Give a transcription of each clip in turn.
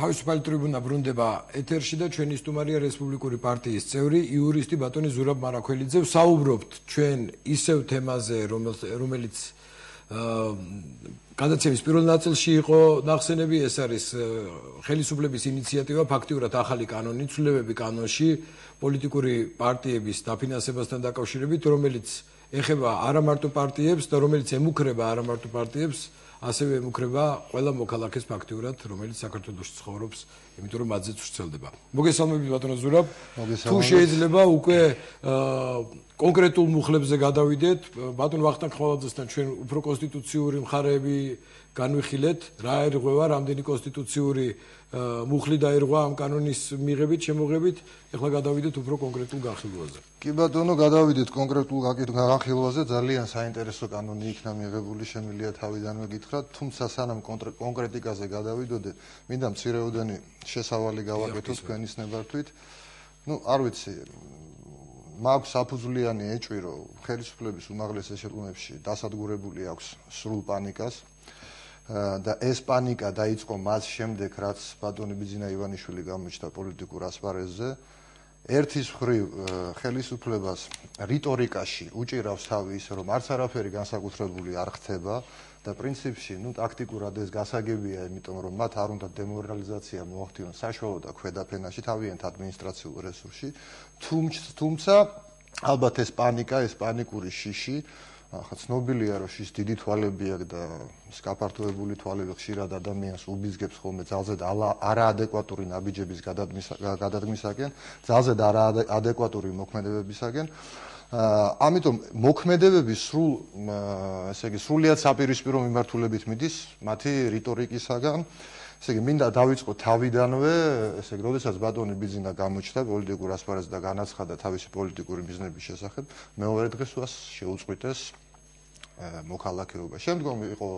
თავისუფალი ტრიბუნა ბრუნდება ეთერში და ჩვენი სტუმარია რესპუბლიკური პარტიის წევრი იურისტი ბატონი ზურაბ მარაქველიძე. საუბრობთ ჩვენ ისევ თემაზე, რომელიც გადაცემის პირველ ნაწილში იყო ნახსენები, ეს არის ხელისუფლების ინიციატივა ფაქტიურად ახალი კანონი, ცვლილებები კანონში პოლიტიკური პარტიების დაფინანსებასთან დაკავშირებით, რომელიც ეხება არა მარტო პარტიებს და რომელიც ემუქრება არა მარტო პარტიებს, ასევე ემუქრება ყველა მოქალაქეს ფაქტიურად, რომელიც საქართველოს ცხოვრობს, იმიტომ რომ მათზეც ვრცელდება. მოგესალმებით ბატონო ზურაბ. თუ შეიძლება უკვე კონკრეტულ მუხლებზე გადავიდეთ, ბატონ ვახტანგ ხვალაძესთან ჩვენ უფრო კონსტიტუციური მხარეები განვიხილეთ, რა ერღვევა, რამდენი კონსტიტუციური მუხლი დაერღვა ამ კანონის მიღებით, შემოღებით. ეხლა გადავიდეთ უფრო კონკრეტულ განხილვაზე. კი ბატონო, გადავიდეთ კონკრეტულ განხილვაზე. ძალიან საინტერესო კანონი იქნა მიღებული, შემიძლია თავიდანვე გითხრათ, თუმცა სანამ კონკრეტიკაზე გადავიდოდეთ, მინდა მცირეოდენი შესავალი გავაკეთოთ თქვენის ნებართვით. ну, არ ვიცი, მაქვს საფუძვლიანი ეჭვი, რომ ხელისუფლების უმაღლეს ეშელონებში დასადგურებული აქვს სრულ პანიკას. და ეს პანიკა დაიწყო მას შემდეგ, რაც ბატონი ბიძინა ივანიშვილი გამოჩნდა პოლიტიკურ ასპარეზზე. ერთის მხრივ ხელისუფლებას რიტორიკაში უჭირავს თავი ისე რომ არც არაფერი განსაკუთრებული არ ხდება და პრინციპში, ну, ტაქტიკურად ეს გასაგებია, იმიტომ რომ მათ არ უნდა დემორალიზაცია მოახდინონ საშუალო და ქვედაფენაში თავიანთ ადმინისტრაციულ რესურსში. თუმცა ალბათ ეს პანიკა, ეს პანიკური შიში ახლა ცნობილია რომ შის დიდი თვალები აქვს და სკაფარტოებული თვალები ხშირად ადამიანს უბიზგებს ხოლმე ძალზე არაადეკვატური ნაბიჯების გადადგმისაკენ, ძალზე არაადეკვატური მოქმედებებისაკენ. ამიტომ მოქმედებების სრულ ესე იგი სრულიად საპირისპირო მიმართულებით მიდის მათი რიტორიკისაგან. ესე იგი მინდა დავიწყო თავიდანვე, ესე იგი, როდესაც ბატონი ბიზინა გამოჩნდა პოლიტიკურ ასპარეზზე და განაცხადა თავისი პოლიტიკური ბიზნესის შესახებ, მეორე დღეს უას შეუწყვიტეს მოქალაქეობა. შემდგომ იყო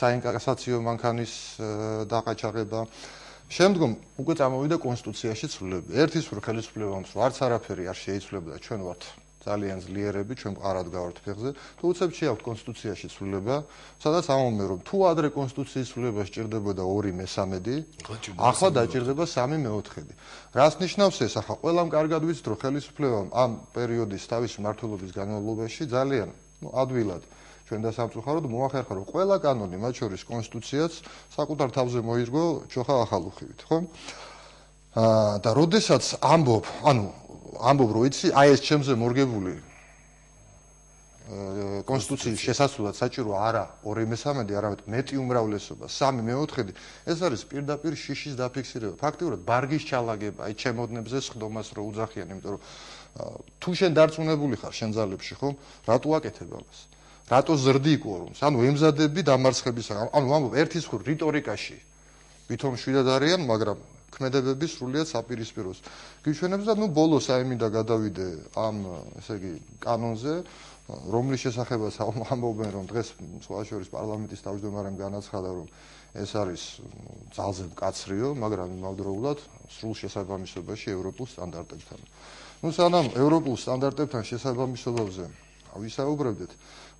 საინკასაციო მანქანის დაყაჩაღება. შემდგომ უკვე წამოვიდა კონსტიტუციაში ცვლილება. ერთის უფრო ხელისუფლებამ სულ არც არაფერი არ შეიცვლებოდა ჩვენ ვართ ძალიან ძლიერები, ჩვენ ყარად გავართ ფეხზე. თუ უცებ შეაქვთ კონსტიტუციაში ცვლილება, სადაც ამომე რომ თუ ადრე კონსტიტუციის ცვლილება სჭირდებოდა 2/13, ახლა დაჭირდება 3/4. რას ნიშნავს ეს? ახლა ყველამ კარგად ვიცით, რომ ხელისუფლებამ ამ პერიოდის თავის მართლობის განმავლობაში ძალიან, ну, ადვილად ჩვენ და სამწუხაროდ მოახერხა რომ ყველა კანონი, მათ შორის კონსტიტუციაც საკუთარ თავზე მოირგო ჩოხა ახალუხივით, ხო? აა და როდესაც ამბობ, ანუ ამბობ რომ იცი, აი ეს ჩემზე მორგებული კონსტიტუციის შესასრულად საჭირო არა 2/13, არამედ მეტი უმრავლესობა, 3/4. ეს არის პირდაპირ შიშის დაფიქსირება. ფაქტიურად ბარგის ჩალაგება, აი ჩემოდნებზე სხდომას რო უძახიან, იმიტომ რომ თუ შენ დარწმუნებული ხარ შენ ძალებში, ხო? რატო აკეთებ ამას? რატო ზრდი კვორუმს? ანუ ემზადები დამარცხებისაგან. ანუ ამბობ ერთის ხურ რიტორიკაში. ვითომ შვიდად არიან, მაგრამ ქმედებები სრულიად საპირისპიროს. გიჩვენებს და ნუ ბოლოს აი მინდა გადავიდე ამ ესე იგი კანონზე, რომლის შესახებაც ამბობენ რომ დღეს სხვაშორის პარლამენტის თავმჯდომარემ განაცხადა რომ ეს არის ძალზე მკაცრიო, მაგრამ იმავდროულად სრულ შესაბამისობაში ევროპულ სტანდარტებთან. ნუ სანამ ევროპულ სტანდარტებთან შესაბამისობაზე ვისაუბრებდეთ,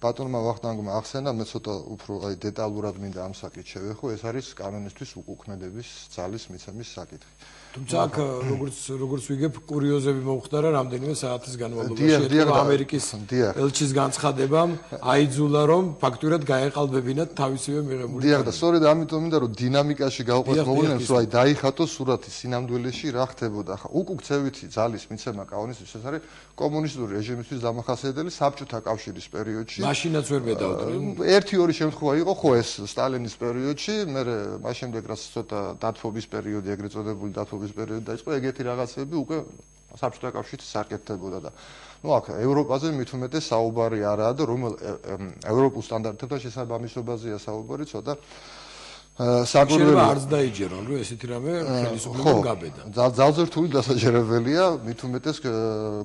ბატონმა ვახტანგმა ახსენა, მე ცოტა უფრო აი დეტალურად მინდა ამ საკითხს შევეხო, ეს არის კანონისთვის უკუქმედების ძალის მიცემის საკითხი. თუმცა აქ როგორც როგორც ვიგებ, კურიოზები მომხდარა რამდენიმე საათის განმავლობაში, ამერიკის ელჩის განცხადებამ აიძულა რომ ფაქტურად გაეყალბებინათ თავისივე მიღებული. დიახ და სწორედ ამიტომ მინდა რომ დინამიკაში გავყვეს მოვლენებს, რომ აი დაიხატოს სურათი სინამდვილეში რა ხდებოდა. ხა უკუქცევითი ძალის მიცემა კანონისთვის ეს არის კომუნისტური რეჟიმისთვის დამახასიათებელი საბჭოთა კავშირის პერიოდში. მაშინაც ვერ მედავდნენ. ერთი ორი შემთხვევა იყო ხო ეს სტალინის პერიოდში, მე მას შემდეგ რაც ცოტა დათბობის პერიოდი ეგრეთ წოდებული დათბობის პერიოდი დაიწყო, ეგეთი რაღაცები უკვე საბჭოთა კავშირში სარკეთდებოდა და ну აქ ევროპაზე მით უმეტეს საუბარი არაა და რომელ ევროპულ სტანდარტებთან შესაბამისობაზეა საუბარი ცოტა საკურველი არც დაიჯერონ რომ ესეთი რამე ხელისუფლება გაბედა. ძალზე რთული დასაჯერებელია, მით უმეტეს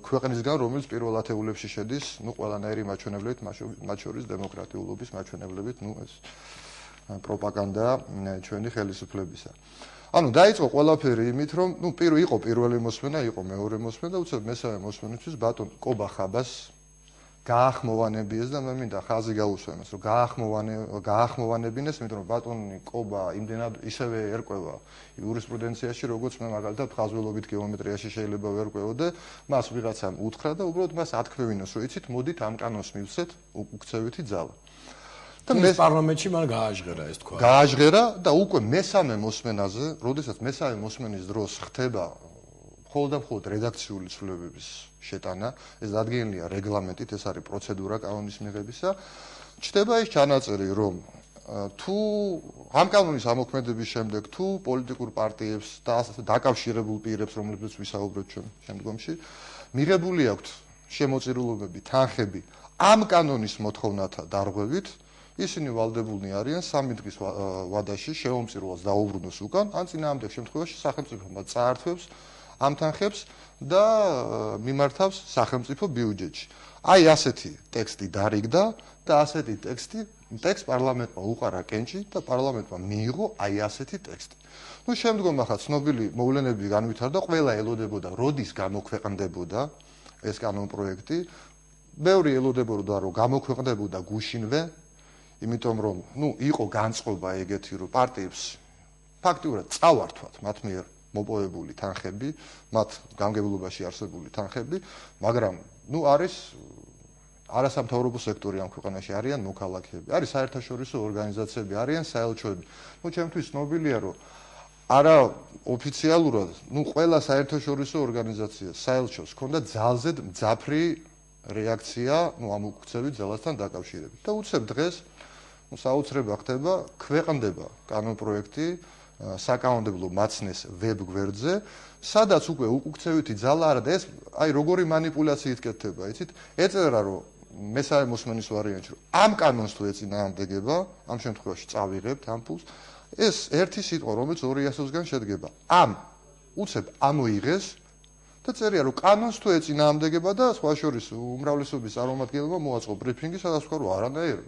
ქვეყნისგან რომელიც პირველ ათეულებში შედის, ну ყველანაირი მაჩვენებლებით, მათ შორის დემოკრატიულობის მაჩვენებლებით, ну ეს პროპაგანდა ჩვენი ხელისუფლებისა. ანუ დაიწყო ყველაფერი იმით, რომ ну პირველი იყო პირველი მოსმენა, იყო მეორე მოსმენა და უცებ მესამე მოსმენისთვის ბატონ კობა ხაბას გაახმოვანებიეს და მე მინდა ხაზი გაუსვემეს, რომ გაახმოვანე გაახმოვანებინეს, იმიტომ რომ ბატონი კობა იმდენად ისევე ერკვევა იურისპრუდენციაში, როგორც მე მაგალითად ხაზველობით გეომეტრიაში შეიძლება ვერ ყვევოდე, მას ვიღაცამ უთხრა და უბრალოდ მას ათქვევინოს, რომ იცით, მოდით ამ კანონს მივცეთ უკცევითი ძალა. და მე პარლამენტში მან გააჟღერა ეს თქვა. გააჟღერა და უკვე მესამე მოსმენაზე, როდესაც მესამე მოსმენის დროს ხდება მხოლოდ და მხოლოდ რედაქციული ცვლილებების შეტანა, ეს დადგენილია რეგლამენტით, ეს არის პროცედურა კანონის მიღებისა. ჩდება ის ჩანაწერი, რომ თუ ამ კანონის ამოქმედების შემდეგ თუ პოლიტიკურ პარტიებს და დაკავშირებულ პირებს, რომლებიც ვისაუბრეთ ჩვენ შემდგომში, მიღებული აქვთ შემოწირულობები, თანხები ამ კანონის მოთხოვნათა დარღვევით, ისინი ვალდებულნი არიან სამი დღის ვადაში შეომწირვას დაუბრუნოს უკან, ან წინააღმდეგ შემთხვევაში სახელმწიფო წაართვებს ამ თანხებს და მიმართავს სახელმწიფო ბიუჯეტში. აი ასეთი ტექსტი დარიგდა და ასეთი ტექსტი ტექსტ პარლამენტმა უყარა კენჭი და პარლამენტმა მიიღო აი ასეთი ტექსტი. ნუ შემდგომ ახლა ცნობილი მოვლენები განვითარდა, ყველა ელოდებოდა, როდის გამოქვეყნდებოდა ეს კანონპროექტი. ბევრი ელოდებოდა, რომ გამოქვეყნდებოდა გუშინვე, იმიტომ რომ ნუ იყო განწყობა ეგეთი, რომ პარტიებს ფაქტიურად წავართვათ მათ მიერ მოპოვებული თანხები, მათ გამგებლობაში არსებული თანხები, მაგრამ ნუ არის არასამთავრობო სექტორი ამ ქვეყანაში არიან მოქალაქეები, არის საერთაშორისო ორგანიზაციები, არიან საელჩოები. ნუ ჩემთვის ცნობილია, რომ არა ოფიციალურად, ნუ ყველა საერთაშორისო ორგანიზაცია საელჩოს ქონდა ძალზე მძაფრი რეაქცია, ნუ ამ უკცევით ძალასთან დაკავშირებით. და უცებ დღეს ну საოცრება ხდება, ქვეყნდება კანონპროექტი საკანონმდებლო მაცნეს ვებ-გვერდზე, სადაც უკვე უკუქცევითი ძალა არა და ეს აი როგორი манипуляციით კეთდება, იცით? ეწერა რომ მესამე მოსმენის ვარიანტში რომ ამ კანონს თუ ეწინააღმდეგება, ამ შემთხვევაში წავიღებთ ამ ფულს. ეს ერთი სიტყვა, რომელიც 200-სგან შედგება. ამ უცებ ამოიღეს და წერია რომ კანონს თუ ეწინააღმდეგება და სხვა შორის უმრავლესობის წარმომადგენელმა მოაწყო ბრიფინგი, სადაც თქვა რომ არანაირი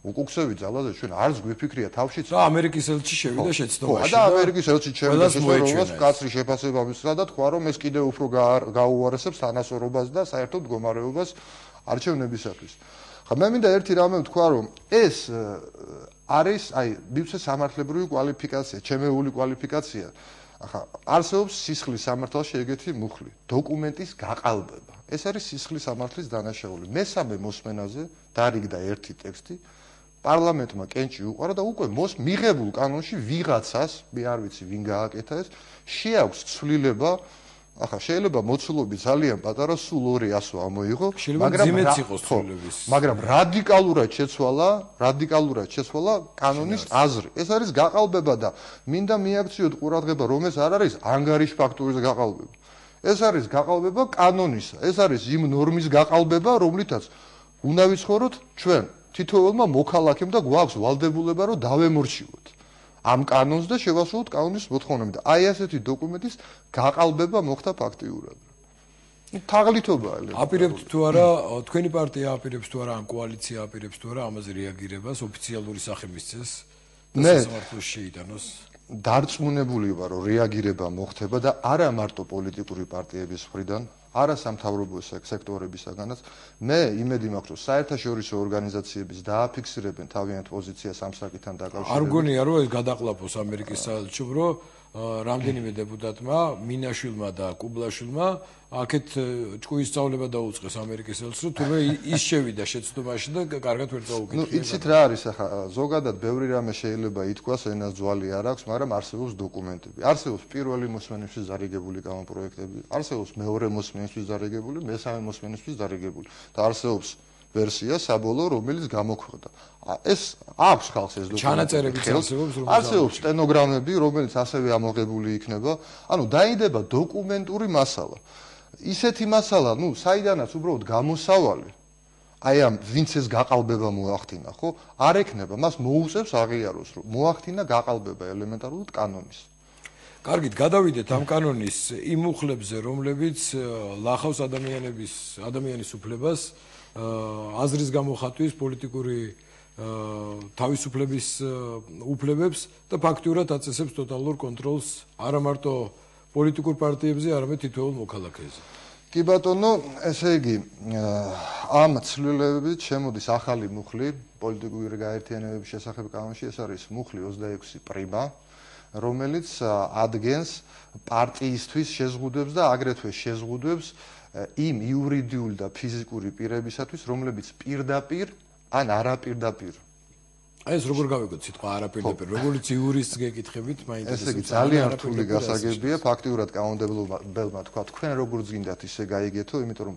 უკუქსევი ძალაზე ჩვენ არც გვიფიქრია თავშიც. და ამერიკის ელჩი შევიდა შეცდომაში და ამერიკის ელჩი შევიდა შეცდომაში კაცრი შეფასება მისცა და თქვა რომ ეს კიდევ უფრო გაუარესებს თანასწორობას და საერთოდ მდგომარეობას არჩევნებისათვის. ხა მე მინდა ერთი რამე ვთქვა რომ ეს არის აი მივცე სამართლებრივი კვალიფიკაცია ჩემეული კვალიფიკაცია. ახლა არსებობს სისხლის სამართალში ეგეთი მუხლი. დოკუმენტის გაყალბება. ეს არის სისხლის სამართლის დანაშაული. მესამე მოსმენაზე დარიგდა ერთი ტექსტი პარლამენტმა კენჭი უყარა და უკვე მოს მიღებულ კანონში ვიღაცას, მე არ ვიცი ვინ გააკეთა ეს, შეაქვს ცვლილება ახლა შეიძლება მოცულობი ძალიან პატარა სულ 200 ამოიღო, მაგრამ ძიმეც იყოს ცვლილების. მაგრამ რადიკალურად შეცვალა, რადიკალურად შეცვალა კანონის აზრი. ეს არის გაყალბება და მინდა მიაქციოთ ყურადღება, რომ ეს არ არის ანგარიშ ფაქტურის გაყალბება. ეს არის გაყალბება კანონისა. ეს არის იმ ნორმის გაყალბება, რომლითაც უნდა ვიცხოვროთ ჩვენ თითოეულმა მოქალაქემ და გვაქვს ვალდებულება რომ დავემორჩილოთ ამ კანონს და შევასრულოთ კანონის მოთხოვნები და აი ასეთი დოკუმენტის გაყალბება მოხდა ფაქტიურად. თაღლითობა ელე. აპირებთ თუ არა თქვენი პარტია აპირებს თუ არა ამ კოალიცია აპირებს თუ არა ამაზე რეაგირებას ოფიციალური სახების წეს და სასამართლოს შეიტანოს. დარწმუნებული ვარ რომ რეაგირება მოხდება და არა მარტო პოლიტიკური პარტიების მხრიდან, არა სამთავრობო სექტორებისაგანაც მე იმედი მაქვს რომ საერთაშორისო ორგანიზაციების დააფიქსირებენ თავიანთ პოზიციას ამ საკითხთან დაკავშირებით. არ გონია რომ ეს გადაყლაპოს ამერიკის საელჩომ რომ რამდენიმე დეპუტატმა მინაშვილმა და კუბლაშვილმა აქეთ ჭკუის სწავლება დაუწყეს ამერიკის ელს რომ თუმე ის შევიდა შეცდომაში და კარგად ვერ წაუკითხა. ნუ იცით რა არის ახლა ზოგადად ბევრი რამე შეიძლება ითქვას ენას ძვალი არ აქვს, მაგრამ არსებობს დოკუმენტები. არსებობს პირველი მოსმენისთვის ზარიგებული კანონპროექტები, არსებობს მეორე მოსმენისთვის ზარიგებული, მესამე მოსმენისთვის ზარიგებული და არსებობს ვერსია საბოლოო რომელიც გამოქვეყნდა. ეს აქვს ხალხს ეს დოკუმენტი. ჩანაწერები არსებობს რომელიც არსებობს სტენოგრამები რომელიც ასევე ამოღებული იქნება. ანუ დაიდება დოკუმენტური მასალა. ისეთი მასალა, ну, საიდანაც უბრალოდ გამოსავალი აი ამ ვინც ეს გაყალბება მოახდინა, ხო? არ ეკნება, მას მოუწევს აღიაროს, რომ მოახდინა გაყალბება ელემენტარულად კანონის. კარგით, გადავიდეთ ამ კანონის იმ უხლებზე, რომლებიც ლახავს ადამიანების ადამიანის უფლებას, აზრის გამოხატვის, პოლიტიკური თავისუფლების უფლებებს და ფაქტიურად აწესებს ტოტალურ კონტროლს არა მარტო პოლიტიკურ პარტიებზე, არამედ თითოეულ მოქალაქეზე. კი ბატონო, ესე იგი, ამ ცვლილებებით შემოდის ახალი მუხლი პოლიტიკური გაერთიანებების შესახებ კანონში, ეს არის მუხლი 26 პრიმა, რომელიც ადგენს პარტიისთვის შეზღუდვებს და აგრეთვე შეზღუდვებს იმ იურიდიული და ფიზიკური პირებისათვის, რომლებიც პირდაპირ ან არაპირდაპირ. აი ეს როგორ გავიგოთ სიტყვა არაპირდაპირ? როგორც იურისტს გეკითხებით მაინტერესებს ესე იგი ძალიან რთული გასაგებია. ფაქტიურად კანონმდებელმა თქვა თქვენ როგორც გინდათ ისე გაიგეთო? იმიტომ რომ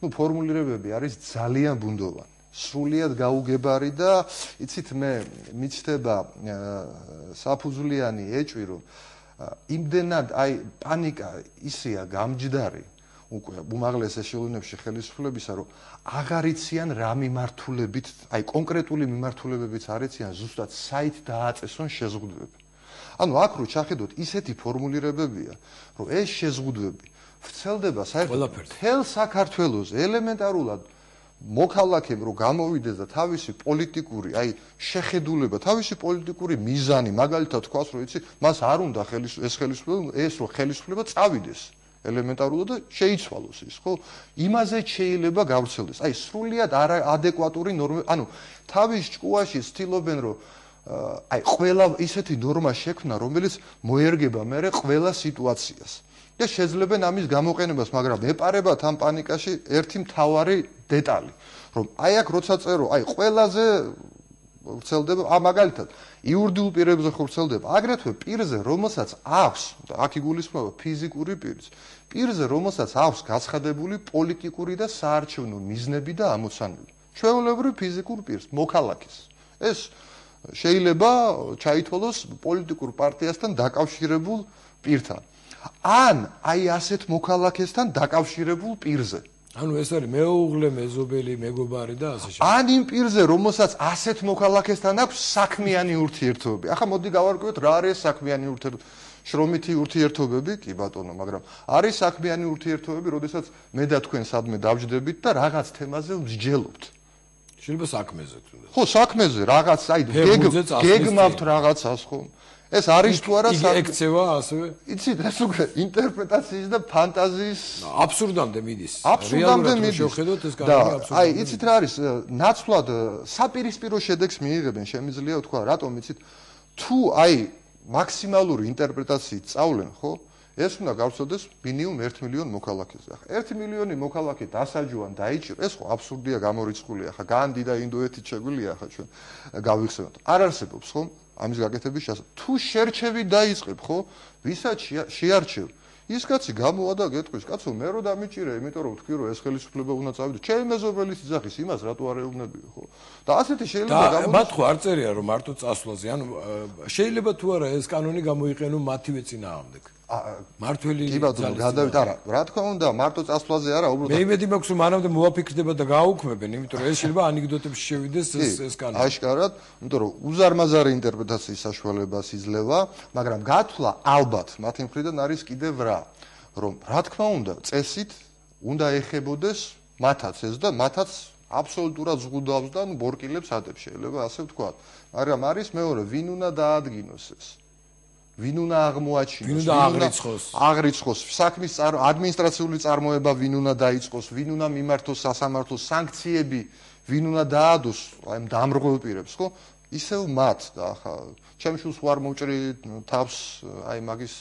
ნუ ფორმულირებები არის ძალიან ბუნდოვანი. სრულიად გაუგებარი და იცით მე მიჩნდება საფუძვლიანი ეჭვი რომ იმდენად აი პანიკა ისეა გამჯდარი უკვე უმაღლეს ეშელონებში ხელისუფლებისა რომ აღარ იციან რა მიმართულებით, აი კონკრეტული მიმართულებებიც არ იციან ზუსტად საით დააწესონ შეზღუდვები. ანუ აქ რო ჩახედოთ ისეთი ფორმულირებებია, რომ ეს შეზღუდვები ვრცელდება საერთოდ თელ საქართველოს ელემენტარულად მოქალაქემ რო გამოვიდეს და თავისი პოლიტიკური, აი შეხედულება, თავისი პოლიტიკური მიზანი, მაგალითად თქვას რომ იცი, მას არ უნდა ხელისუფლება, ეს ხელისუფლება, ეს რო ხელისუფლება წავიდეს. ელემენტარულად და შეიცვალოს ის, ხო? იმაზე შეიძლება გავრცელდეს. აი, სრულიად არაადეკვატური ნორმა, ანუ თავის ჭკუაში ცდილობენ, რომ აი, ყველა ისეთი ნორმა შექმნა, რომელიც მოერგება მეორე ყველა სიტუაციას. და შეძლებენ ამის გამოყენებას, მაგრამ ეპარებათ ამ პანიკაში ერთი მთავარი დეტალი, რომ აი აქ როცა წერო, აი, ყველაზე ვრცელდება? ა მაგალითად იურიდიულ პირებზე ვრცელდება? აგრეთვე პირზე რომელსაც აქვს აქ იგულისხმება ფიზიკური პირს პირზე რომელსაც აქვს გაცხადებული პოლიტიკური და საარჩევნო მიზნები და ამოცანები. ჩვეულებრივ ფიზიკურ პირს მოქალაქეს. ეს შეიძლება ჩაითვალოს პოლიტიკურ პარტიასთან დაკავშირებულ პირთან. ან აი ასეთ მოქალაქესთან დაკავშირებულ პირზე ანუ ეს არის მეუღლე, მეზობელი, მეგობარი და ასე შემდეგ. ან იმ პირზე, რომელსაც ასეთ მოქალაქესთან აქვს საქმიანი ურთიერთობები. ახლა მოდი გავარკვიოთ რა არის საქმიანი ურთიერთობები. შრომითი ურთიერთობები, კი ბატონო, მაგრამ არის საქმიანი ურთიერთობები, როდესაც მე და თქვენ სადმე დავждდებით და რაღაც თემაზე ვსჯელობთ. შეიძლება საქმეზე თუნდაც. ხო, საქმეზე რაღაც, აი გეგმავთ რაღაცას, ხო? ეს არის თუ არა იგი ექცევა ასევე იცით ეს უკვე ინტერპრეტაციის და ფანტაზიის აბსურდამდე მიდის აბსურდამდე მიდის შეხედოთ ეს კარგი აბსურდი აი იცით რა არის ნაცვლად საპირისპირო შედეგს მიიღებენ შემიძლია თქვა რატომ იცით თუ აი მაქსიმალური ინტერპრეტაციით წავლენ ხო ეს უნდა გავწოდეს მინიმუმ 1 მილიონ მოქალაქეზე. ახლა 1 მილიონი მოქალაქე დასაჯოვან დაიჭირ, ეს ხო აბსურდია გამორიცხულია. ახლა განდი და ინდოეთი შეგვიძლია ახლა ჩვენ გავიხსენოთ. არ არსებობს, ხო? ამის გაკეთების შესაძლებლობა. თუ შერჩევი დაიწყებ, ხო? ვისაც შეარჩევ? ის კაცი გამოვა და გეტყვის, კაცო, მე რო დამიჭირე, იმიტომ რომ თქვი რომ ეს ხელისუფლება უნდა წავიდე. ჩემი მეზობელი ძახის იმას რატო არ ეუბნებიო, ხო? და ასეთი შეიძლება გამოვა. და მათ ხო არ წერია რომ მარტო წასვლაზე, ანუ შეიძლება თუ არა ეს კანონი გამოიყენო მათივე წინააღმდეგ. მართველი კი ბატონო გადავით არა რა თქმა უნდა მარტო წასვლაზე არა უბრალოდ. მე იმედი მაქვს რომ მანამდე მოაფიქრდება და გააუქმებენ იმიტომ რომ ეს შეიძლება ანეკდოტებში შევიდეს ეს ეს კანონი. აშკარად იმიტომ რომ უზარმაზარი ინტერპრეტაციის საშუალებას იძლევა მაგრამ გათვლა ალბათ მათი მხრიდან არის კიდევ რა რომ რა თქმა უნდა წესით უნდა ეხებოდეს მათაც ეს და მათაც აბსოლუტურად ზღუდავს და ნუ ბორკილებს ატებს შეიძლება ასე ვთქვა მაგრამ არის მეორე ვინ უნდა დაადგინოს ეს ვინ უნდა აღმოაჩინოს? ვინ უნდა აღრიცხოს? აღრიცხოს? საქმის ადმინისტრაციული წარმოება ვინ უნდა დაიწყოს? ვინ უნდა მიმართოს სასამართლო სანქციები? ვინ უნდა დაადოს? აი დამრღვევ პირებს ხო? ისევ მათ და ახლა ჩემ შულს ვარ მოვჭრი თავს აი მაგის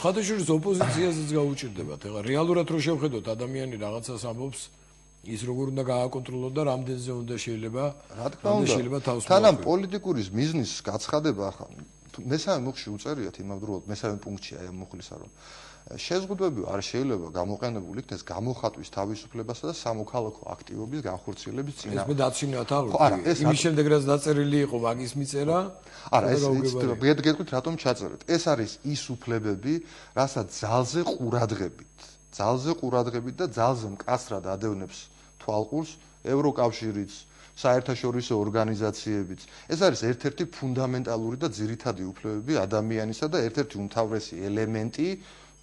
სხვადასხვა ოპოზიციაზეც გაუჭირდებათ. ეხლა რეალურად რო შევხედოთ ადამიანი რაღაცას ამბობს ის როგორ უნდა გააკონტროლოს და რამდენზე უნდა შეიძლება რა თქმა უნდა. შეიძლება თავს თანამ პოლიტიკური მიზნის გაცხადება ახლა მესამე მუხში უწერიათ იმავდროულად მესამე პუნქტში აი ამ მუხლისა რომ შეზღუდვები არ შეიძლება გამოყენებული იქნეს გამოხატვის თავისუფლებასა და სამოქალაქო აქტივობის განხორციელების წინა. ეს მე დაცინოთ აღარ. იმის შემდეგ რაც დაწერილი იყო მაგის მიწერა. არა, ეს ვიცით, გეტყვით რატომ ჩაწერეთ. ეს არის ის უფლებები, რასაც ძალზე ყურადღებით. ძალზე ყურადღებით და ძალზე მკაცრად ადევნებს თვალყურს ევროკავშირიც, საერთაშორისო ორგანიზაციებიც. ეს არის ერთ-ერთი ფუნდამენტალური და ძირითადი უფლებები ადამიანისა და ერთ-ერთი უმთავრესი ელემენტი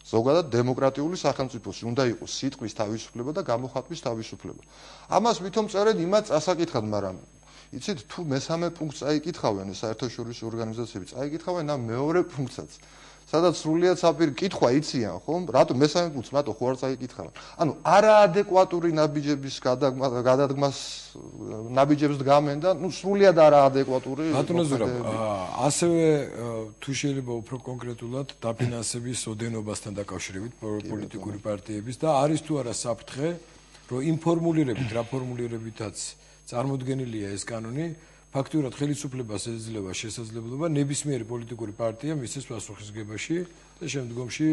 ზოგადად დემოკრატიული სახელმწიფოს. უნდა იყოს სიტყვის თავისუფლება და გამოხატვის თავისუფლება. ამას ვითომ წერენ იმათ წასაკითხად, მაგრამ იცით თუ მესამე პუნქტს აიკითხავენ საერთაშორისო ორგანიზაციები, აიკითხავენ ამ მეორე პუნქტსაც. სადაც სრულიად საპირ კითხვა იციან ხომ? რატო მესამე პუნქტს მათო ხო არ წაიკითხალა? ანუ არაადეკვატური ნაბიჯების გადადგმას ნაბიჯებს დგამენ და ნუ სრულიად არაადეკვატური ბატონო ზურაბ ასევე თუ შეიძლება უფრო კონკრეტულად დაფინანსების ოდენობასთან დაკავშირებით პოლიტიკური პარტიების და არის თუ არა საფრთხე რომ ინფორმულირებით რა ფორმულირებითაც წარმოქმნილია ეს კანონი ფაქტურად ხელისუფლებას ეძლევა შესაძლებლობა ნებისმიერი პოლიტიკური პარტია მისის პასუხისგებაში და შემდგომში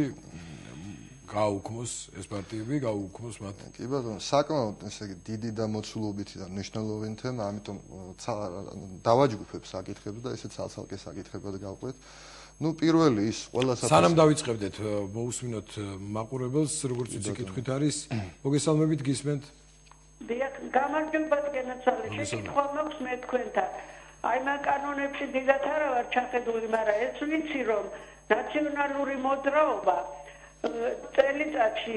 გაუქმოს ეს პარტიები, გაუქმოს მათ. კი ბატონო, საკმაოდ ესე იგი დიდი და მოცულობითი და მნიშვნელოვანი თემა, ამიტომ დავაჯგუფებ საკითხებს და ესე ცალ-ცალკე საკითხებად გავყვეთ. ну პირველი ის ყველა საფასო სანამ დავიწყებდეთ მოусმინოთ მაყურებელს როგორც ვიცი კითხვით არის მოგესალმებით გისმენთ დიახ, გამარჯობა გენაცვალე. შეკითხვა მაქვს მე თქვენთან. აი მაგ კანონებში დიდათ არა ვარ ჩახედული, მაგრამ ეს ვიცი რომ ნაციონალური მოძრაობა წელიწადში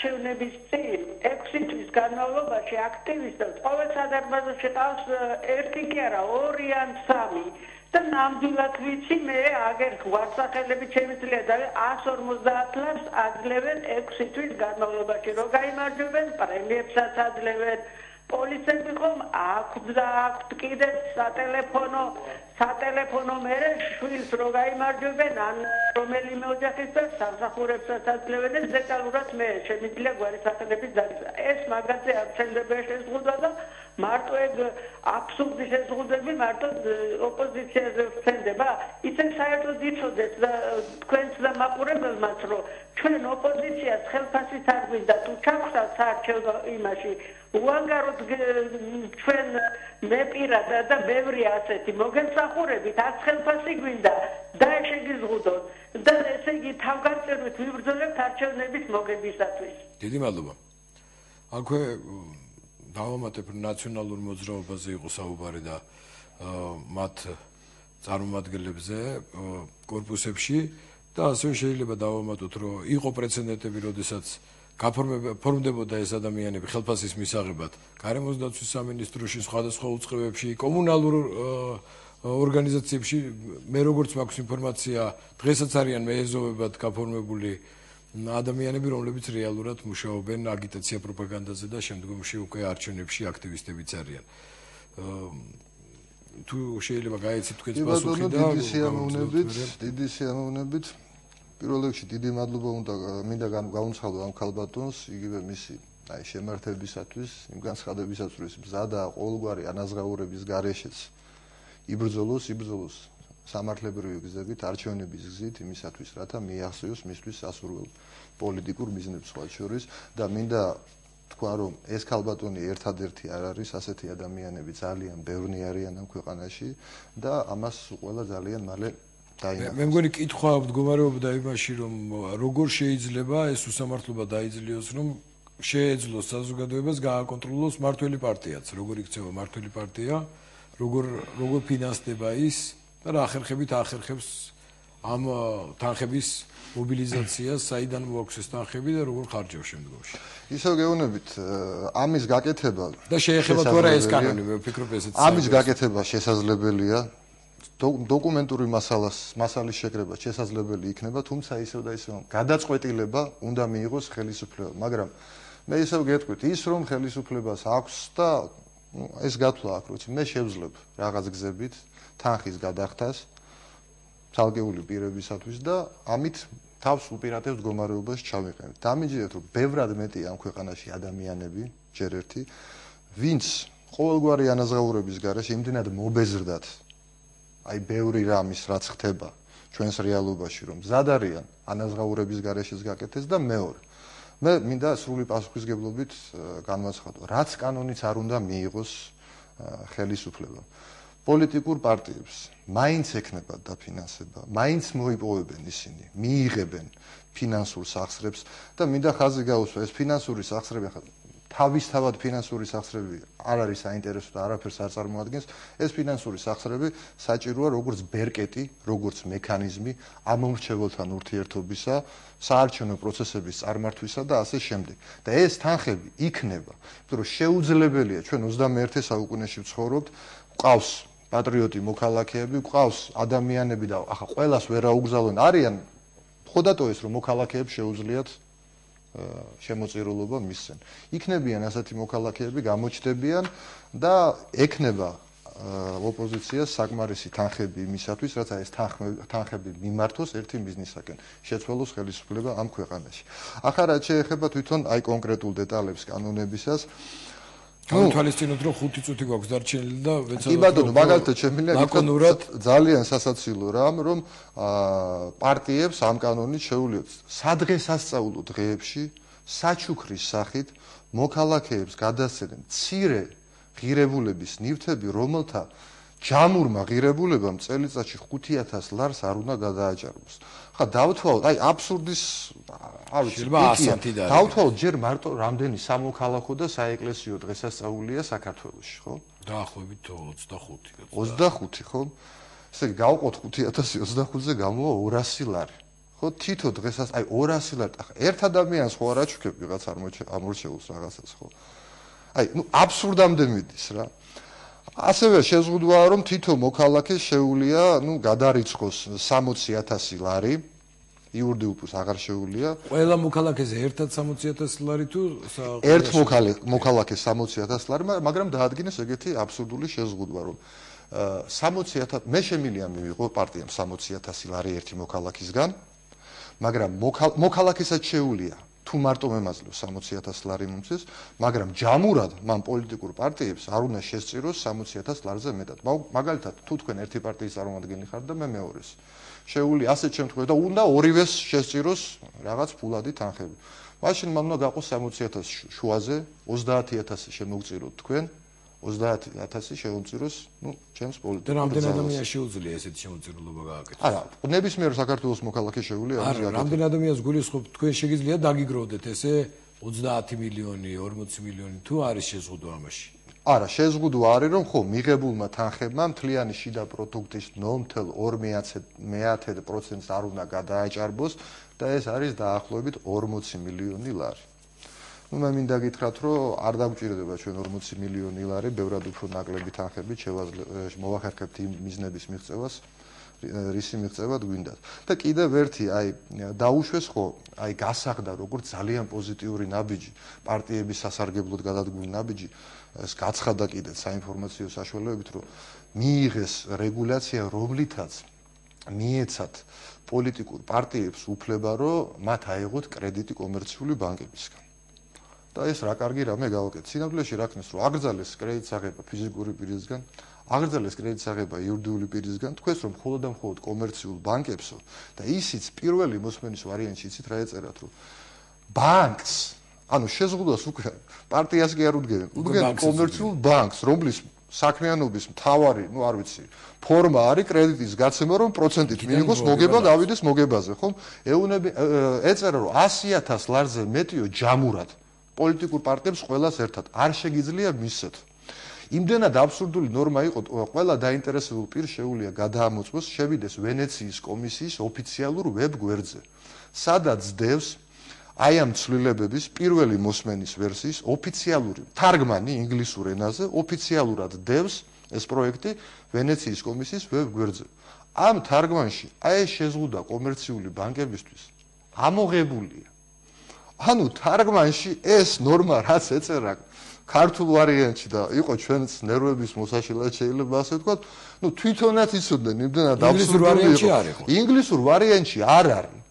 ჩვენების წინ 6 თვის განმავლობაში აქტივისტებს ყოველ სადარბაზოში ყავს ერთი კი არა, ორი ან სამი. და ნამდვილად ვიცი მე აგერ ვარსახელები შემიძლია და 150 ლარს აძლევენ 6 თვის განმავლობაში. რო გამარჯვებენ პრემიებსაც აძლევენ პოლიციები ხომ? აქვთ და აქვთ კიდე სატელეფონო სატელეფონო მერე შვილს რო გამარჯვებენ ან რომელიმე ოჯახის და სამსახურებსაც აძლევენ დეტალურად მე შემიძლია გვარისახელების დაგზა ეს მაგაზე აქცენტები შეზღუდა და მარტო ეგ აბსურდი შეზღუდები მარტო ოპოზიციაზე ვცენდება ისე საერთოდ იცოდეთ და თქვენს და მაყურებელმაც რომ ჩვენ ოპოზიციას ხელფასით არ გვინდა თუ ჩაგვხსა საარჩევნო იმაში უანგაროდ ჩვენ მე პირადა და ბევრი ასეთი მოგენსახურებით ათ ხელფასი გვინდა და შეგიზღუდოთ და ესე იგი თავგანწირვით ვიბრძოლებთ არჩევნების მოგებისათვის. დიდი მადლობა. აქვე დავამატებ ნაციონალურ მოძრაობაზე იყო საუბარი და მათ წარმომადგენლებზე корпуსებში და ასევე შეიძლება დავამატოთ, რომ იყო პრეცედენტები, როდესაც გაფორმდებოდა ეს ადამიანები ხელფასის მისაღებად. გარემოს დაცვის სამინისტროში, სხვადასხვა უწყებებში, კომუნალურ ორგანიზაციებში მე როგორც მაქვს ინფორმაცია, დღესაც არიან მეეზოვებად გაფორმებული ადამიანები რომლებიც რეალურად მუშაობენ აგიტაცია პროპაგანდაზე და შემდგომში უკვე არჩევნებში აქტივისტებიც არიან თუ შეიძლება გაიცით თქვენს პასუხი და დიდი სიამოვნებით დიდი სიამოვნებით. პირველ რიგში დიდი მადლობა უნდა მინდა გავუნცხადო ამ ქალბატონს იგივე მისი აი შემართებისათვის იმ განცხადებისათვის მზადა ყოველგვარი ანაზღაურების გარეშეც. იბრძოლოს იბრძოლოს სამართლებრივი გზებით არჩევნების გზით იმისათვის რათა მიახსოვოს მისთვის სასურველ პოლიტიკურ ბიზნესს სხვა შორის და მინდა თქვა რომ ეს ქალბატონი ერთადერთი არ არის ასეთი ადამიანები ძალიან ბევრი არიან ამ ქვეყანაში და ამას ყველა ძალიან მალე მე მგონი კითხვა მდგომარეობდა იმაში რომ როგორ შეიძლება ეს უსამართლობა დაიძლიოს რომ შეეძლოს საზოგადოებას გააკონტროლოს მართველი პარტიაც? როგორ იქცევა მართველი პარტია? როგორ როგორ ფინანსდება ის და რა ხერხებით ახერხებს ამ თანხების მობილიზაციას საიდან მოაქვს ეს თანხები და როგორ ხარჯავს შემდგომში? ისევ გეუბნებით ამის გაკეთება და შეეხება თუ არა ეს კანონი მე ვფიქრობ ესეც ამის გაკეთება შესაძლებელია. დოკუმენტური მასალას მასალის შეკრება შესაძლებელი იქნება, თუმცა ისევ და ისევ გადაწყვეტილება უნდა მიიღოს ხელისუფლება, მაგრამ მე ისევ გეტყვით, ის რომ ხელისუფლებას აქვს და ეს გათვლა აქვს, როცა მე შევძლებ რაღაც გზებით თანხის გადახდას თალგეული პირებისათვის და ამით თავს უპირატებს მდგომარეობას ჩავიყენებ. დამიჯერეთ, რომ ბევრად მეტი ამ ქვეყანაში ადამიანები, ჯერ ერთი, ვინც ყოველგვარი ანაზღაურების გარეშე იმდენად მობეზრდათ აი ბევრი რამის რაც ხდება ჩვენს რეალობაში რომ ზადარიან ანაზღაურების გარეშეც გაკეთეს და მეორე მე მინდა სრული პასუხისგებლობით განვაცხადო რაც კანონიც არ უნდა მიიღოს ხელისუფლება. პოლიტიკურ პარტიებს მაინც ექნება დაფინანსება მაინც მოიპოვებენ ისინი მიიღებენ ფინანსურ სახსრებს და მინდა ხაზი გაუსვა ეს ფინანსური სახსრები ხა თავისთავად ფინანსური სახსრები არ არის საინტერესო და არაფერს არ წარმოადგენს. ეს ფინანსური სახსრები საჭიროა როგორც ბერკეტი, როგორც მექანიზმი ამომრჩეველთან ურთიერთობისა, საარჩევნო პროცესების წარმართვისა და ასე შემდეგ. და ეს თანხები იქნება, იმიტომ რომ შეუძლებელია ჩვენ 21 საუკუნეში ვცხოვრობთ, ყავს პატრიოტი მოქალაქეები, ყავს ადამიანები და ახლა ყოველას ვერ აუგზავნონ, არიან ხოდატოეს რომ მოქალაქეებს შეუძლიათ შემოწირულობა მისცენ. იქნებიან ასეთი მოქალაქეები გამოჩდებიან და ეკნება ოპოზიციას საკმარისი თანხები იმისათვის, რაც ეს თანხები მიმართოს ერთი ბიზნესაკენ, შეცვალოს ხელისუფლება ამ ქვეყანაში. ახლა რა შეეხება თვითონ აი კონკრეტულ დეტალებს კანონებისას, ნუ თვალისწინოთ რომ 5 წუთი გვაქვს დარჩენილი და ვეცადოთ კი ბატონო მაგალითად შემიძლია ლაკონურად ძალიან სასაცილო რამ რომ პარტიებს ამ კანონით შეუძლიათ სადღესასწაულო დღეებში საჩუქრის სახით მოქალაქეებს გადასცენ მცირე ღირებულების ნივთები რომელთა ჯამურმა ღირებულებამ წელიწადში 5000 ლარს არ უნდა გადააჭარბოს. ხა დავთვალოთ, აი აბსურდის არ ვიცი, დავთვალოთ ჯერ მარტო რამდენი სამოქალაქო და საეკლესიო დღესასწაულია საქართველოში, ხო? დაახლოებით 25. 25, ხო? ესე იგი გავყოთ 5000 25-ზე გამოვა 200 ლარი. ხო, თითო დღესას აი 200 ლარი, ახლა ერთ ადამიანს ხო არ აჩუქებ ვიღაც არ ამორჩეულს რაღაცას, ხო? აი, ნუ აბსურდამდე მიდის რა. ასევე შეზღუდვაა რომ თითო მოქალაქე შეუულია ნუ გადარიცხოს 60000 ლარი იურიდიულს აღარ შეუულია ყველა მოქალაქეზე ერთად 60000 ლარი თუ ერთ მოქალაქე 60000 ლარი მაგრამ დაადგინეს ეგეთი აბსურდული შეზღუდვა რომ 60000 მე შემილია მივიღო პარტიამ 60000 ლარი ერთი მოქალაქისგან მაგრამ მოქალაქესაც შეუულია თუ მარტო მემაძლევს 60000 ლარი მომცეს, მაგრამ ჯამურად მან პოლიტიკურ პარტიებს არ უნდა შესწიროს 60000 ლარზე მეტად. მაგალითად, თუ თქვენ ერთი პარტიის წარმომადგენელი ხართ და მე მეორეს. შეუული ასეთ შემთხვევაში და უნდა ორივეს შესწიროს რაღაც ფულადი თანხები. მაშინ მან უნდა გაყოს 60000 შუაზე 30000 შემოგწიროთ თქვენ 30000 შეუწიროს, ну, ჩემს პოლიტიკას. და რამდენ ადამიანს შეუძლია ესეთი შემოწირულობა გააკეთოს? არა, ნებისმიერ საქართველოს მოქალაქე შეუძლია ამის გააკეთოს. არა, რამდენ ადამიანს გულისხმობ თქვენ შეგიძლია დაგიგროვდეთ ესე 30 მილიონი, 40 მილიონი თუ არის შეზღუდვა ამაში? არა, შეზღუდვა არის რომ ხო, მიღებულმა თანხებმა მთლიანი შიდა პროდუქტის 0.2%-ს არ უნდა გადააჭარბოს და ეს არის დაახლოებით 40 მილიონი ლარი. ну მე მინდა გითხრათ რომ არ დაგჭირდება ჩვენ 40 მილიონი ლარი ბევრად უფრო ნაკლები თანხები შევაძლევ მოვახერხებთ იმ მიზნების მიღწევას რისი მიღწევა გვინდათ და კიდევ ერთი აი დაუშვეს ხო აი გასახდა როგორც ძალიან პოზიტიური ნაბიჯი პარტიების სასარგებლოდ გადადგმული ნაბიჯი ეს გაცხადა კიდევ საინფორმაციო საშუალებებით რომ მიიღეს რეგულაცია რომლითაც მიეცათ პოლიტიკურ პარტიებს უფლება რომ მათ აიღოთ კრედიტი კომერციული ბანკებისგან და ეს რა კარგი რამე გავაკეთე. სინამდვილეში რა ქნეს, რომ აგრძელეს კრედიტ საღება ფიზიკური პირისგან, აგრძელეს კრედიტ საღება იურიდიული პირისგან, თქვენს რომ მხოლოდ და მხოლოდ კომერციულ ბანკებსო და ისიც პირველი მოსმენის ვარიანტში იცით რა ეწერათ, რომ ბანკს, ანუ შეზღუდვას უკვე პარტიას კი არ უდგენ, უდგენ კომერციულ ბანკს, რომლის საქმიანობის მთავარი, ну არ ვიცი, ფორმა არის კრედიტის გაცემა, რომ პროცენტით მიიღოს მოგება დავიდეს მოგებაზე, ხო? ეუნები ეწერა რომ 100000 ლარზე მეტიო ჯამურად პოლიტიკურ პარტიებს ყველას ერთად. არ შეგიძლია მისცეთ. იმდენად აბსურდული ნორმა იყო, ყველა დაინტერესებულ პირს შეუძლია გადაამოწმოს შევიდეს ვენეციის კომისიის ოფიციალურ ვებ გვერდზე, სადაც დევს აი ამ ცვლილებების პირველი მოსმენის ვერსიის ოფიციალური თარგმანი ინგლისურ ენაზე ოფიციალურად დევს ეს პროექტი ვენეციის კომისიის ვებ გვერდზე. ამ თარგმანში აი ეს შეზღუდა კომერციული ბანკებისთვის ამოღებულია ანუ თარგმანში ეს ნორმა რაც ეწერა ქართულ ვარიანტში და იყო ჩვენს ნერვების მოსაშილად შეიძლება ასე ვთქვა, ну თვითონაც იცოდნენ იმდენად აბსურდული იყო. ინგლისურ ვარიანტში არ არის.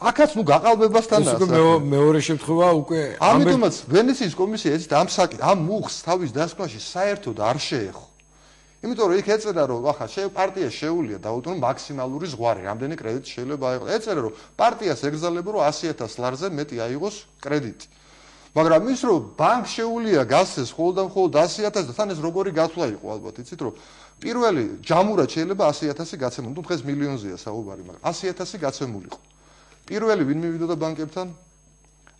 აქაც ნუ გაყალბებასთანაა. ეს უკვე მეორე შემთხვევა უკვე ამიტომაც ვენეციის კომისია ეს ამ საკი ამ მუხს თავის დასკვნაში საერთოდ არ შეეხო. იმიტომ რომ იქ ეწერა რომ ახლა შე პარტია შეუულია დაუდგინო მაქსიმალური ზღვარი, რამდენი კრედიტი შეიძლება აიღოს. ეწერა რომ პარტიას ეგზალება რომ 100000 ლარზე მეტი აიღოს კრედიტი. მაგრამ ის რომ ბანკ შეუულია გასცეს ხოლმე და ხოლმე 100000 და თან ეს როგორი გათვლა იყო ალბათ, იცით რომ პირველი ჯამურად შეიძლება 100000 გაცემული, თუ დღეს მილიონზეა საუბარი, მაგრამ 100000 გაცემულიყო. პირველი ვინ მივიდოდა ბანკებთან?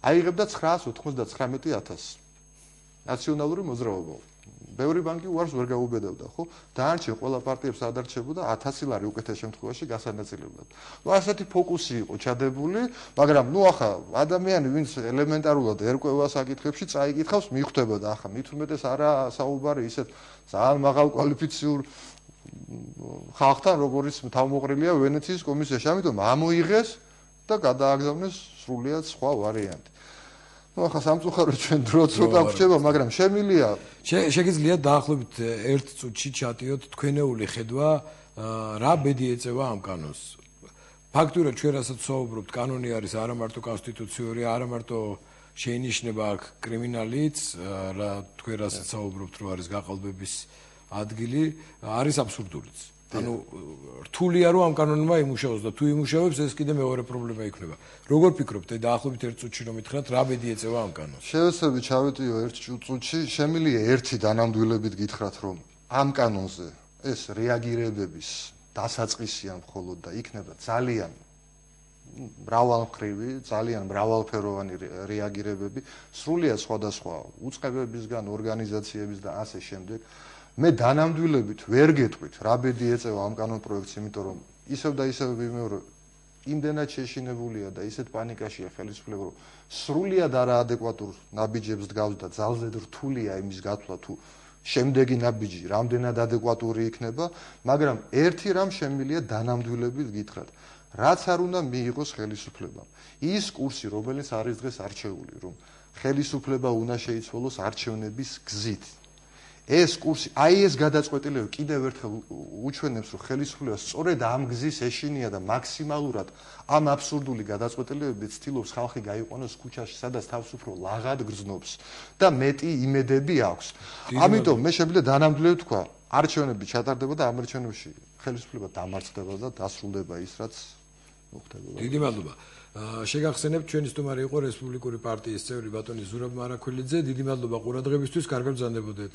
აიღებდა 999000 ნაციონალური მოძრაობა. ბევრი ბანკი უარს ვერ გაუბედავდა, ხო? დაარჩენ ყველა პარტიებს ადარჩებოდა 1000 ლარი უკეთეს შემთხვევაში გასანაწილებლად. ნუ ასეთი ფოკუსი იყო ჩადებული, მაგრამ ნუ ახლა ადამიანი ვინც ელემენტარულად ერკვევა საკითხებში წაიკითხავს, მიხვდებოდა ახლა მით უმეტეს არა საუბარი ისეთ ძალიან მაღალ კვალიფიციურ ხალხთან, როგორიც თავმოყრილია ვენეციის კომისიაში, ამიტომ ამოიღეს და გადააგზავნეს სრულიად სხვა ვარიანტი. ну ახლა სამწუხაროდ ჩვენ დრო ცოტა გრჩება, მაგრამ შემილია შეგიძლია დაახლოებით ერთ წუთში ჩატიოთ თქვენეული ხედვა რა ბედი ეწევა ამ კანონს. ფაქტურად ჩვენ რასაც საუბრობთ, კანონი არის არა მარტო კონსტიტუციური, არა მარტო შეინიშნება აქ კრიმინალიც, რა თქვენ რასაც საუბრობთ, რომ არის გაყალბების ადგილი, არის აბსურდულიც. ანუ რთულია რომ ამ კანონმა იმუშაოს და თუ იმუშავებს ეს კიდე მეორე პრობლემა იქნება. როგორ ფიქრობთ, დაახლოებით ერთ წუთში რომ მითხრათ, რა ბედი ეწევა ამ კანონს? შევეცდები ჩავეტიო ერთ წუთში, შემილია ერთი დანამდვილებით გითხრათ, რომ ამ კანონზე ეს რეაგირებების დასაწყისია მხოლოდ და იქნება ძალიან მრავალმხრივი, ძალიან მრავალფეროვანი რეაგირებები, სრულიად სხვადასხვა უწყებებისგან, ორგანიზაციების და ასე შემდეგ. მე დანამდვილებით ვერ გეტყვით რა ბედი ეწევა ამ კანონ პროექტს, იმიტომ რომ ისევ და ისევ ვიმეორო იმდენად შეშინებულია და ისეთ პანიკაშია ხელისუფლება, რომ სრულიად არაადეკვატურ ნაბიჯებს დგავს და ძალზე რთულია იმის გათვლა თუ შემდეგი ნაბიჯი რამდენად ადეკვატური იქნება, მაგრამ ერთი რამ შემილია დანამდვილებით გითხრათ. რაც არ უნდა მიიღოს ხელისუფლებამ. ის კურსი, რომელიც არის დღეს არჩეული, რომ ხელისუფლება უნდა შეიცვალოს არჩევნების გზით, ეს კურსი, აი ეს გადაწყვეტილება კიდევ ერთხელ უჩვენებს, რომ ხელისუფლება სწორედ ამ გზის ეშინია და მაქსიმალურად ამ აბსურდული გადაწყვეტილებებით ცდილობს ხალხი გაიყვანოს ქუჩაში, სადაც თავს უფრო ლაღად გრძნობს და მეტი იმედები აქვს. ამიტომ მე შემიძლია დანამდვილად თქვა, არჩევნები ჩატარდება და ამ არჩევნებში ხელისუფლება დამარცხდება და დასრულდება ის, რაც მოხდება. დიდი მადლობა. შეგახსენებთ ჩვენი სტუმარი იყო რესპუბლიკური პარტიის წევრი ბატონი ზურაბ მარაქველიძე. დიდი მადლობა ყურადღებისთვის. კარგად ბრძანდებოდეთ.